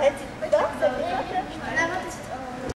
Qu'est-ce